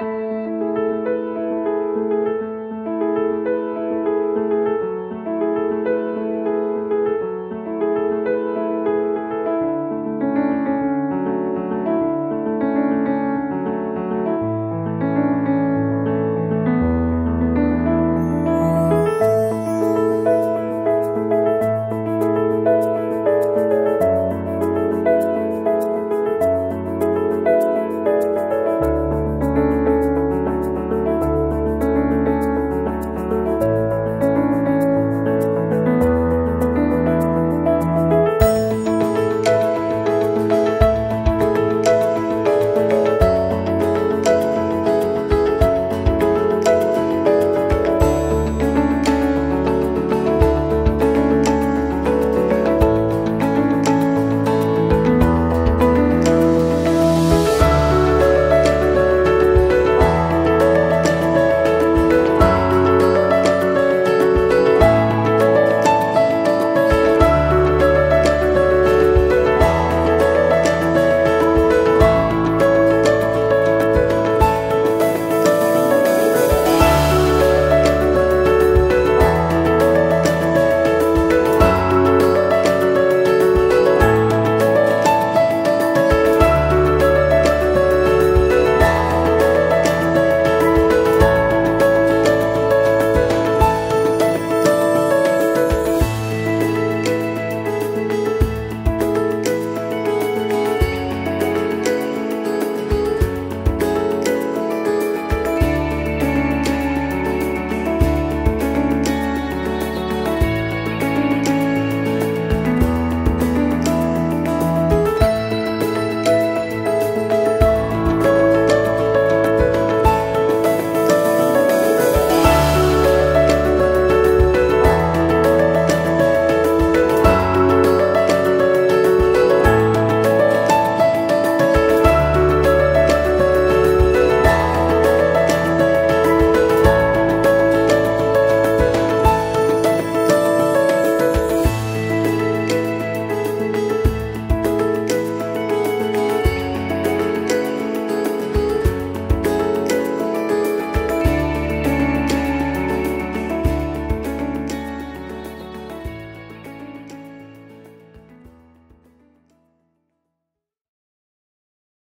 Música